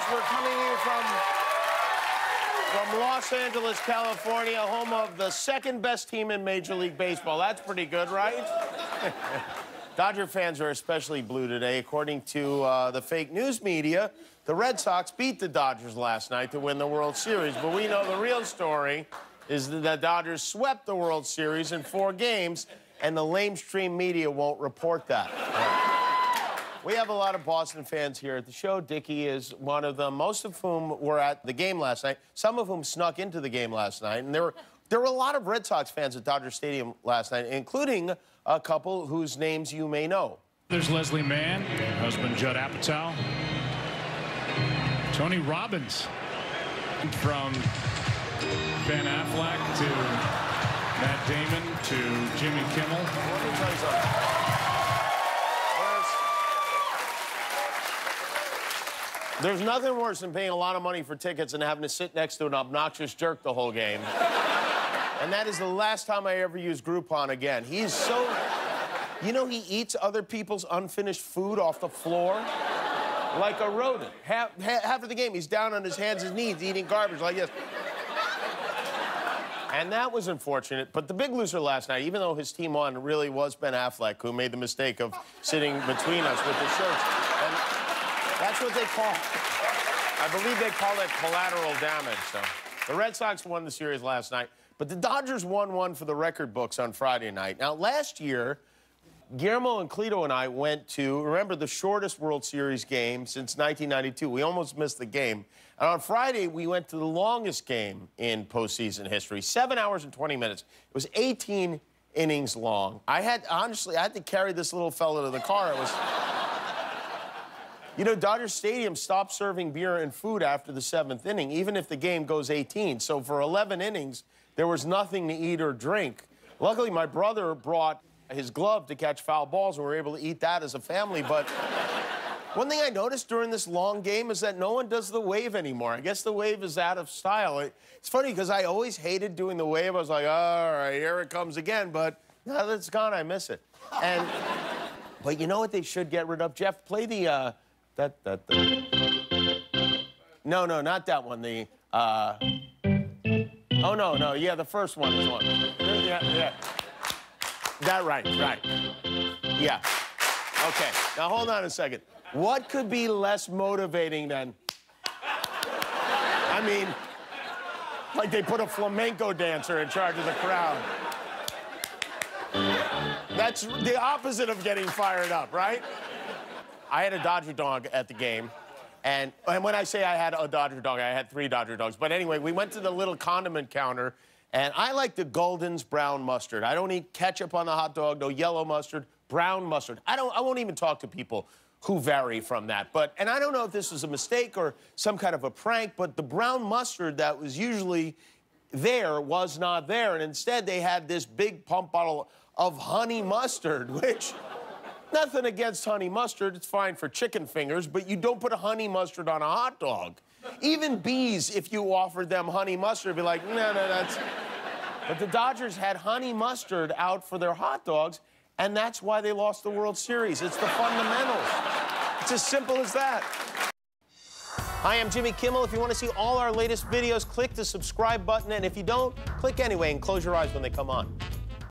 guys. We're coming in from from Los Angeles, California, home of the second best team in Major League Baseball. That's pretty good, right? Dodger fans are especially blue today. According to uh, the fake news media, the Red Sox beat the Dodgers last night to win the World Series. But we know the real story is that the Dodgers swept the World Series in four games, and the lamestream media won't report that. We have a lot of Boston fans here at the show. Dickie is one of them, most of whom were at the game last night, some of whom snuck into the game last night. And there were, there were a lot of Red Sox fans at Dodger Stadium last night, including a couple whose names you may know. There's Leslie Mann, husband Judd Apatow. Tony Robbins from Ben Affleck to Matt Damon to Jimmy Kimmel. There's nothing worse than paying a lot of money for tickets and having to sit next to an obnoxious jerk the whole game. and that is the last time I ever use Groupon again. He's so... You know, he eats other people's unfinished food off the floor like a rodent. Half, half of the game, he's down on his hands and knees eating garbage like this. And that was unfortunate. But the big loser last night, even though his team won, really was Ben Affleck, who made the mistake of sitting between us with the shirts. That's what they call, I believe they call it collateral damage. So the Red Sox won the series last night, but the Dodgers won one for the record books on Friday night. Now, last year, Guillermo and Clito and I went to, remember, the shortest World Series game since 1992. We almost missed the game. And on Friday, we went to the longest game in postseason history, seven hours and 20 minutes. It was 18 innings long. I had, honestly, I had to carry this little fella to the car. It was... You know, Dodger Stadium stopped serving beer and food after the seventh inning, even if the game goes 18. So for 11 innings, there was nothing to eat or drink. Luckily, my brother brought his glove to catch foul balls, and we were able to eat that as a family. But one thing I noticed during this long game is that no one does the wave anymore. I guess the wave is out of style. It's funny because I always hated doing the wave. I was like, all right, here it comes again. But now that it's gone, I miss it. And, but you know what they should get rid of? Jeff, play the, uh, that, that, that. No, no, not that one. The, uh... Oh, no, no. Yeah, the first one is one. Yeah, yeah. That right, right. Yeah. Okay. Now, hold on a second. What could be less motivating than... I mean, like they put a flamenco dancer in charge of the crowd. That's the opposite of getting fired up, right? I had a Dodger dog at the game. And, and when I say I had a Dodger dog, I had three Dodger dogs. But anyway, we went to the little condiment counter, and I like the Gulden's brown mustard. I don't eat ketchup on the hot dog, no yellow mustard, brown mustard. I don't. I won't even talk to people who vary from that. But and I don't know if this was a mistake or some kind of a prank, but the brown mustard that was usually there was not there, and instead they had this big pump bottle of honey mustard, which Nothing against honey mustard. It's fine for chicken fingers, but you don't put a honey mustard on a hot dog. Even bees, if you offered them honey mustard, be like, no, no, that's... But the Dodgers had honey mustard out for their hot dogs, and that's why they lost the World Series. It's the fundamentals. It's as simple as that. Hi, I'm Jimmy Kimmel. If you want to see all our latest videos, click the subscribe button, and if you don't, click anyway and close your eyes when they come on.